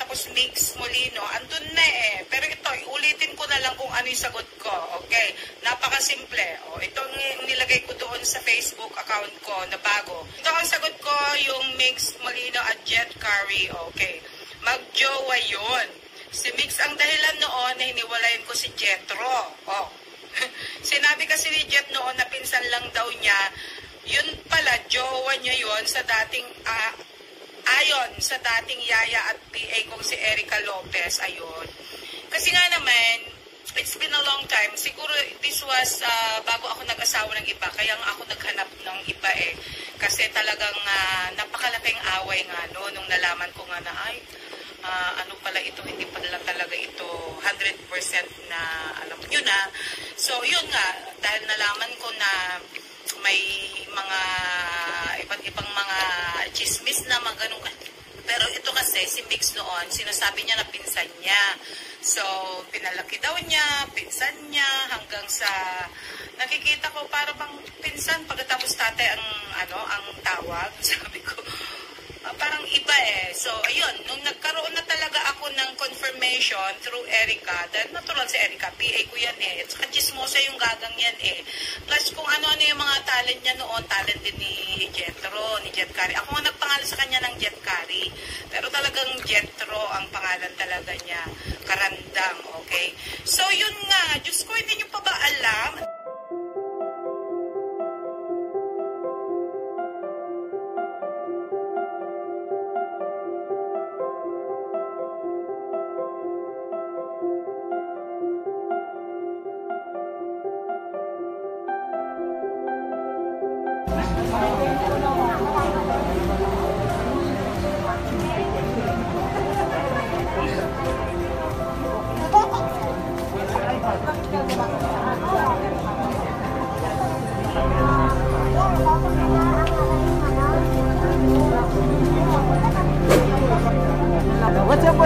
Tapos Mix Molino, andun na eh. Pero ito, ulitin ko na lang kung ano yung sagot ko. Okay? Napakasimple. O, ito ang nilagay ko doon sa Facebook account ko na bago. Ito ang sagot ko, yung Mix Molino at Jet Curry. Okay. Magjowa yun. Si Mix ang dahilan noon na hiniwalayan ko si Jetro. Oh. Sinabi kasi ni Jet noon na pinsan lang daw niya, yun pala, jowa niya yun sa dating, ah, ayon sa dating yaya at PA kong si Erica Lopez, ayun. Kasi nga naman, it's been a long time. Siguro this was ah, bago ako nag-asawa ng iba, kaya nga ako naghanap ng iba eh. Kasi talagang ah, napakalaking away nga no, nung nalaman ko nga na, ay, ah, ano pala ito, hindi pala talaga ito 100% na alam nyo na. So, yun nga, dahil nalaman ko na may mga iba't ibang mga chismis na mga ganun. Pero ito kasi, si Mix noon, sinasabi niya na pinsan niya. So, pinalaki daw niya, pinsan niya, hanggang sa nakikita ko para bang pinsan pagkatapos tatay ang ano ang tawag sabi ko ah, parang iba eh so ayun nung nagkaroon na talaga ako ng confirmation through Erica dahil natural si Erica PA ko yan eh at saka chismosa yung gagang yan eh plus kung ano-ano yung mga niya noon talent din ni Jetro ni Jet Curry. Ako nga nagpangalan sa kanya ng Jet Curry. Pero talagang Jetro ang pangalan talaga niya. Karandang okay? So yun nga. Diyos ko hindi niyo pa ba alam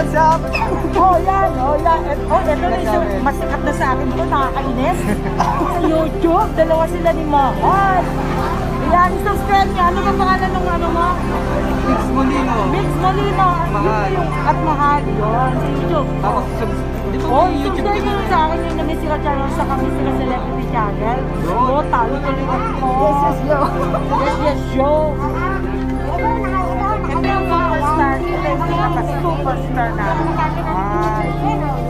What's up? Oh, yan. Oh, yan. Et, oh, ito na isa. Mas sikat na sa akin ito. Nakakainis. sa YouTube. Dalawa sila ni Mahal. Yan. Subscribe niya. Ano ba pangalan ng ano mo? Mix Molino. Mix Molino. Mahal. Yung at Mahal. Yun. Sa YouTube. Tapos, di ba Oh, YouTube subscribe din? nyo sa akin yung namin sila channel sa kami sila celebrity channel. Tuloy ako. Yes, yes, yo. Yes, yes, yo. Superstar na. Ah.